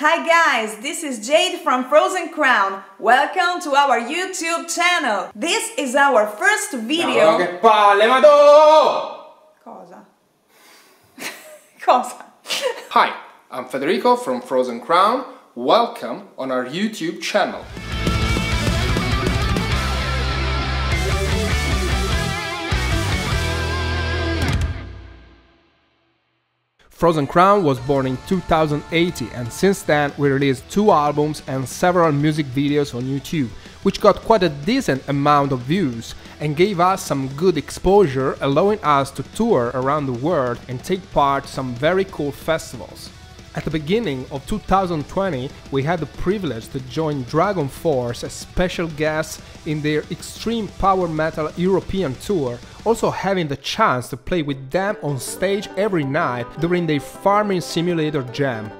Hi guys, this is Jade from Frozen Crown. Welcome to our YouTube channel. This is our first video. No, che palle, ma! Cosa? Cosa? Hi, I'm Federico from Frozen Crown. Welcome on our YouTube channel. Frozen Crown was born in 2080 and since then we released two albums and several music videos on YouTube, which got quite a decent amount of views and gave us some good exposure allowing us to tour around the world and take part some very cool festivals. At the beginning of 2020, we had the privilege to join Dragonforce as special guests in their Extreme Power Metal European tour, also having the chance to play with them on stage every night during their Farming Simulator Jam.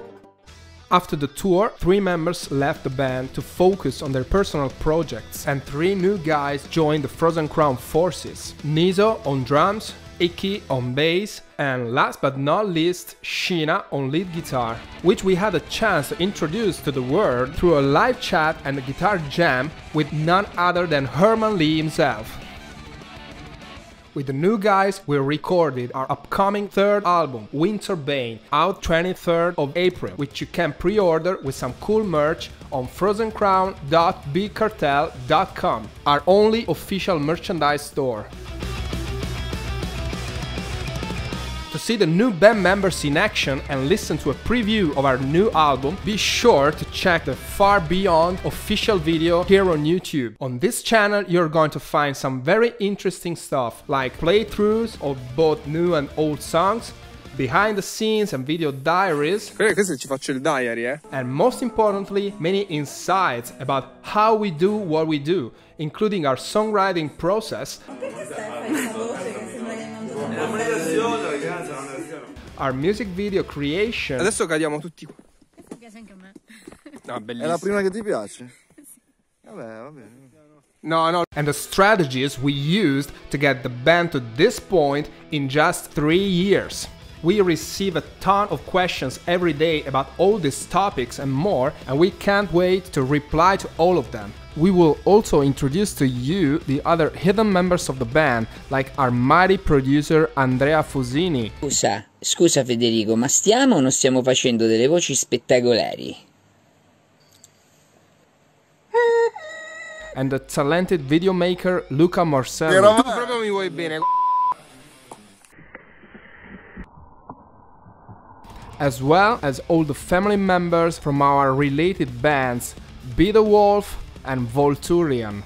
After the tour, three members left the band to focus on their personal projects, and three new guys joined the Frozen Crown forces. Niso on drums, Ikki on bass, and last but not least, Sheena on lead guitar, which we had a chance to introduce to the world through a live chat and a guitar jam with none other than Herman Li himself. With the new guys, we recorded our upcoming third album, Winterbane, out 23rd of April, which you can pre-order with some cool merch on frozencrown.bigcartel.com, our only official merchandise store. To see the new band members in action and listen to a preview of our new album, be sure to check the Far Beyond official video here on YouTube. On this channel you're going to find some very interesting stuff like playthroughs of both new and old songs, behind the scenes and video diaries. Questo ci faccio il diary, eh? And most importantly, many insights about how we do what we do, including our songwriting process. Our music video creation. Adesso cadiamo tutti qua. piace anche a me. No, È la prima che ti piace? Vabbè, va bene. No, no. And the strategies we used to get the band to this point in just three years. We receive a ton of questions every day about all these topics and more, and we can't wait to reply to all of them. We will also introduce to you the other hidden members of the band, like our mighty producer Andrea Fusini, Scusa, scusa Federico, ma stiamo o non stiamo facendo delle voci spettacolari? and the talented videomaker Luca Morselli. Era Tu proprio mi vuoi bene. As well as all the family members from our related bands Be the Wolf and Volturian.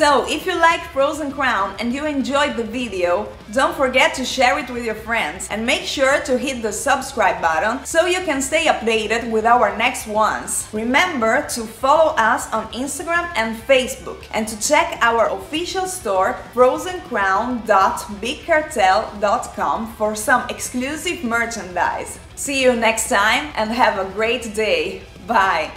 So, if you like Frozen Crown and you enjoyed the video, don't forget to share it with your friends and make sure to hit the subscribe button so you can stay updated with our next ones. Remember to follow us on Instagram and Facebook and to check our official store frozencrown.bigcartel.com for some exclusive merchandise. See you next time and have a great day. Bye!